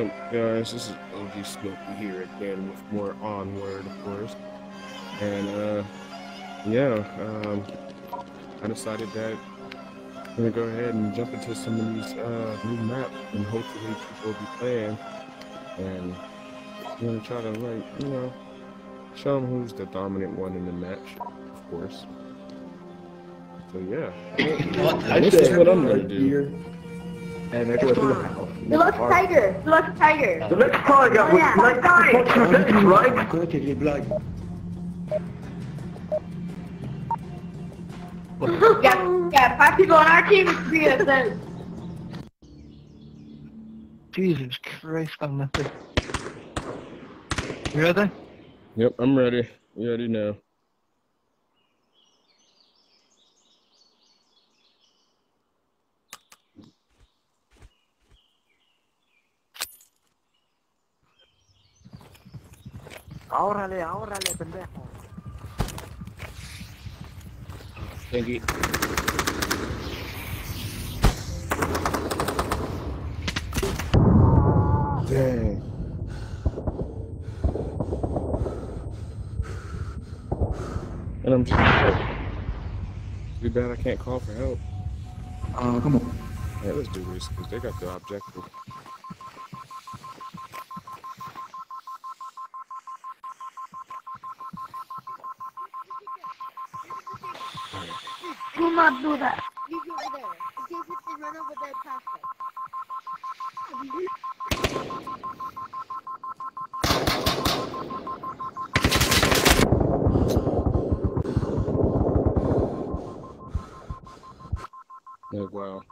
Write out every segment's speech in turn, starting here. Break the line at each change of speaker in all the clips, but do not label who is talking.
up, guys? This is OG Smoky here again with more Onward, of course. And, uh, yeah, um, I decided that I'm gonna go ahead and jump into some of these, uh, new maps and hopefully people will be playing. And I'm gonna try to, like, you know, show them who's the dominant one in the match, of course. So, yeah.
I
This is what I'm gonna do.
Here, and I go through the house.
Deluxe Tiger! Deluxe Tiger!
The next target
Oh,
was
yeah.
like fucking right?
Côté les
yeah, yeah, five people on our team, three of them.
Jesus Christ, I'm nothing. You ready?
Yep, I'm ready. You ready now?
Órale, órale, pendejo.
Thank you. Dang. And I'm just too bad I can't call for help.
Uh, come on.
Yeah, let's do this because they got the objective.
Do not do that.
Leave you over there. In case if they run over there past us.
Like, wow.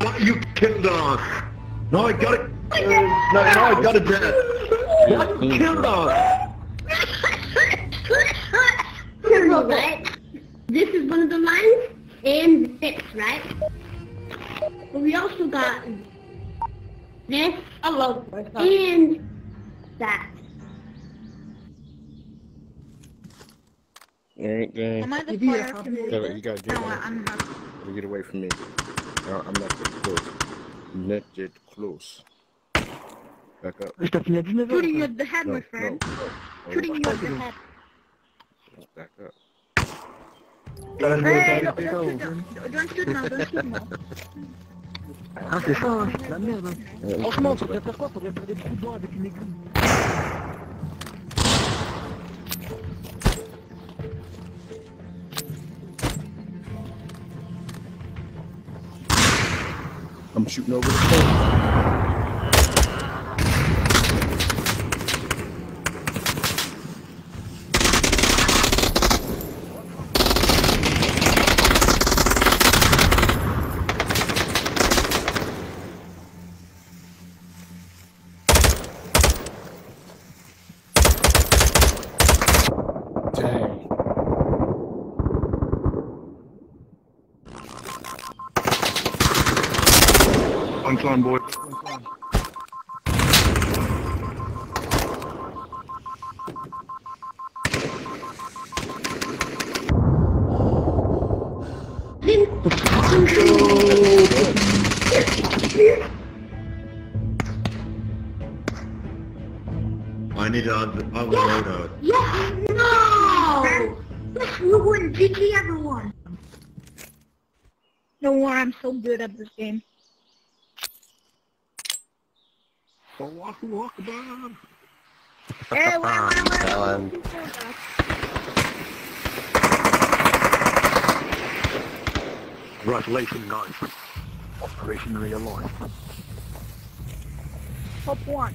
What you killed us? No, I got it. Uh, no, no, I got it dead. What you killed us?
Here's right? This is one of the lines, and this, right? But we also got this,
I love
and that.
Alright, dang.
Am I the
If you
fire
have-
commander?
You gotta, you gotta get
No,
away.
I'm not.
gotta get away from me. No, I'm not that close. Not yet close. Back up.
Je t'ai fini à 19
Shooting you
heures.
at the head,
No,
my friend.
no.
Shooting you at the head.
Just back up.
Hey, don't, don't, don't, don't shoot now, don't shoot now.
Ah, c'est ça, hein, la merde. hein.
Yeah,
Franchement,
let's
faudrait faire quoi Faudrait faire des trous dedans avec une aiguille.
I'm shooting over the phone.
Punch on, boy. I need to a other loadout.
Yes! No! Yes, we won! GG everyone!
Don't worry, I'm so good at this game.
Walk, walk, Bob.
Hey, wait, wait, wait.
Alan.
Congratulations, guys. Operation Real Life.
Top one.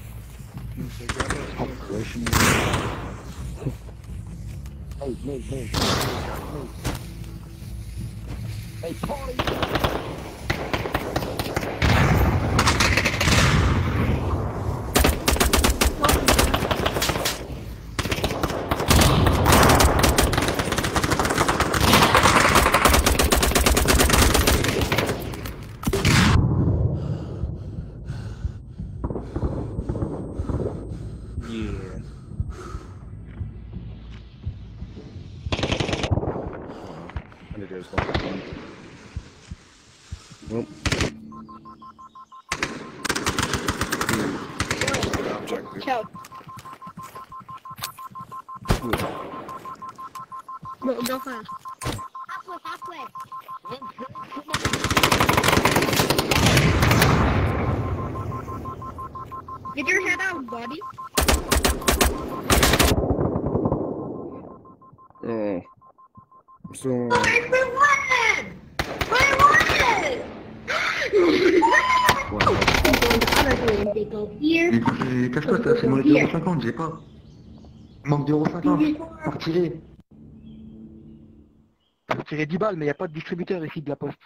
Operation
Hey, hey, hey. Hey, hey party!
predators going
on. Nope. Go, go.
Halfway, halfway.
Get your head out, buddy.
Cache-toi, t'as- c'est mon 0,50, j'ai pas. Il manque 0,50. Pour tirer.
Faut tirer 10 balles, mais y a pas de distributeur ici de la poste.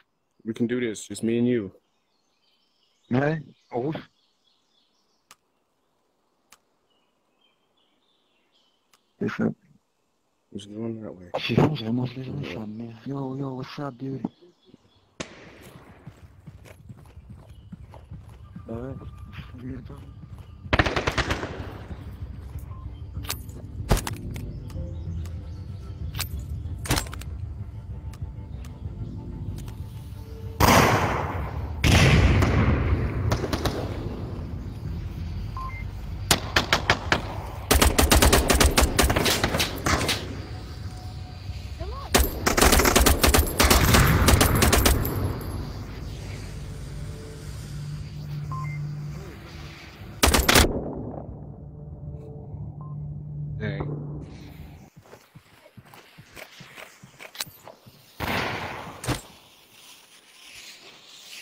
We can do this. Just me and you.
Ouais, en rouge. C'est ça.
Just going that way.
Je suis fou, je remonte les journées, sa mère. Yo, yo, what's up, dude? Bah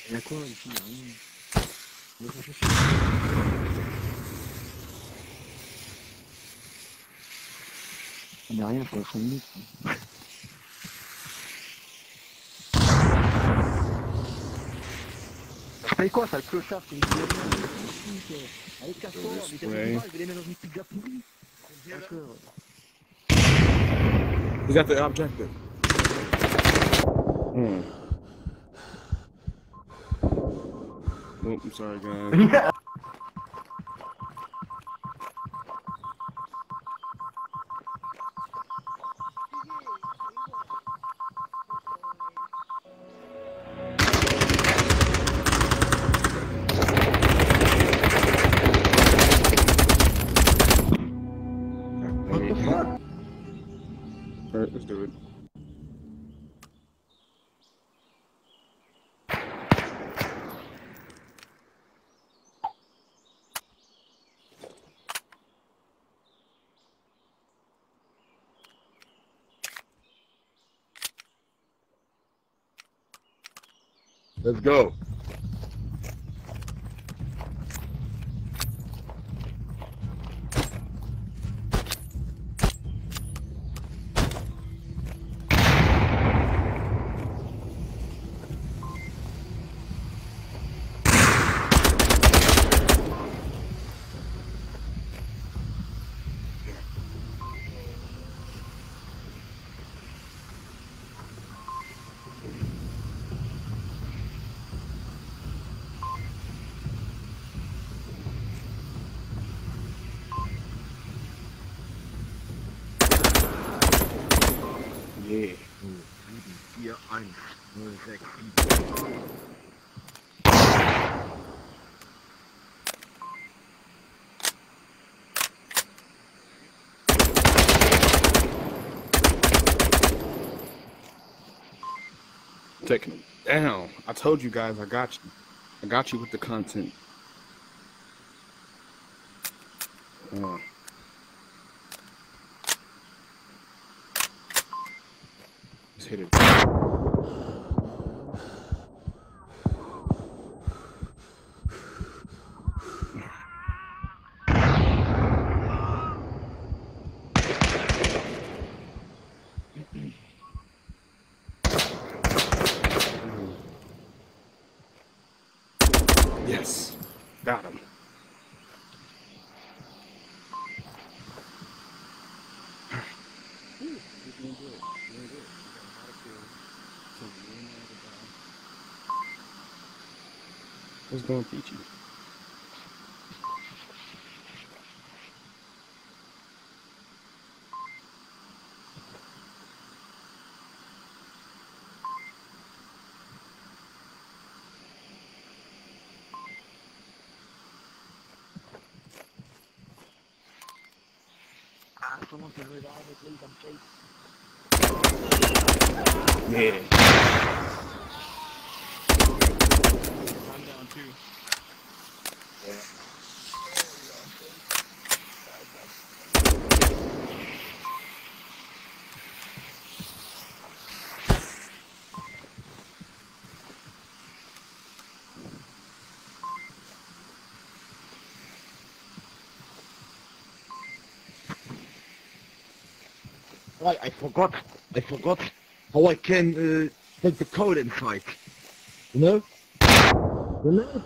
Il
y
a quoi ici Il y a rien. Il a rien pour 5 minutes. Ça fait quoi ça, le clochard une Avec 4 les mettre dans une
Oh, I'm sorry, guys.
What the fuck?
Alright, let's do it. Let's go.
Sechs,
Taking them down. I told you guys I got you. I got you with the content. Uh, let's hit it. Yes. Got him.
sdomatrici Bene.
Yeah.
I'm down too.
Right, I forgot. I forgot how I can uh, take the code inside. You know? Got him?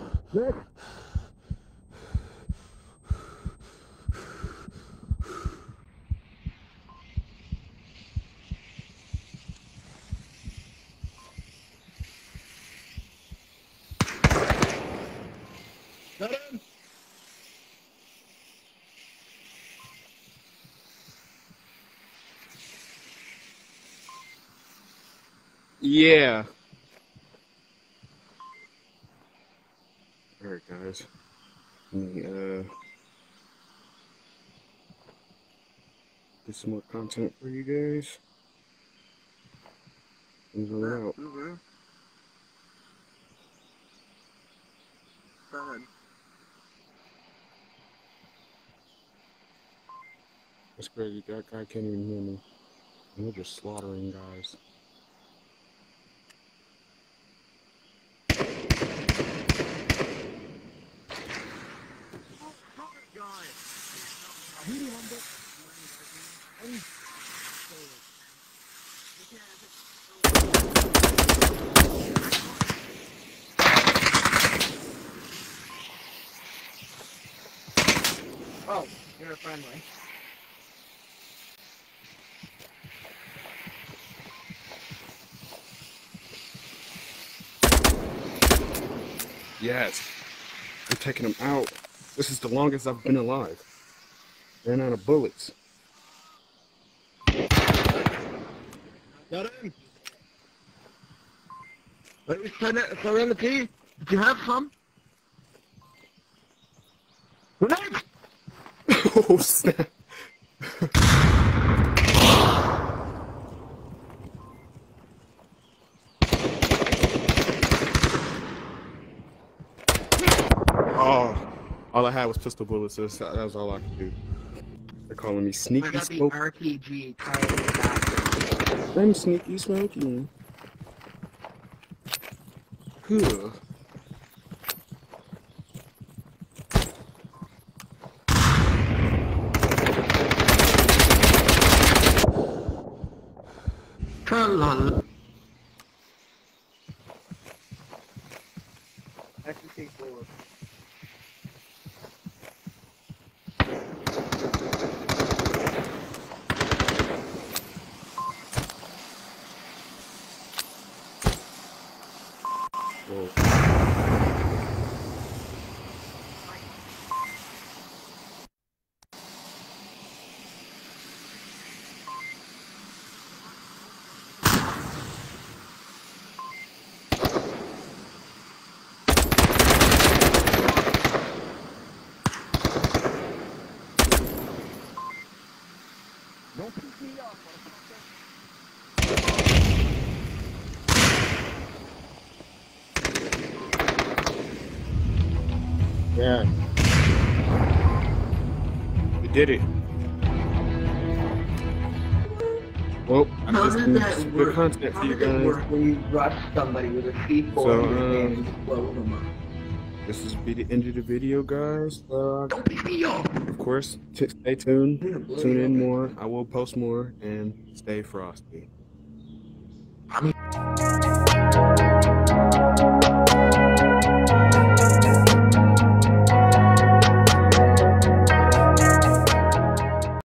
Yeah. Alright, guys. Let me, uh, get some more content for you guys. Things are out. That's crazy. That guy can't even hear me. And they're just slaughtering guys.
Oh, Oh, you're friendly.
Yes. I'm taking him out. This is the longest I've been alive. Ran out of bullets.
Got him? Wait, is Seren- Serenity? Did you have some? Grenade!
oh, snap. oh, all I had was pistol bullets. so That was all I could do. They're calling me
I
sneaky smoke.
RPG title in the back.
I'm sneaky smoky. Huh.
Tra-la-la.
XC forward.
Did it. Well, I
How
just
that
some
work?
content
How
for you guys.
you rush somebody with a C4
So, um,
and blow them up?
This is be the end of the video, guys. Uh,
Don't piss me off.
of course, t- stay tuned.
I'm
Tune in more. I will post more and stay frosty.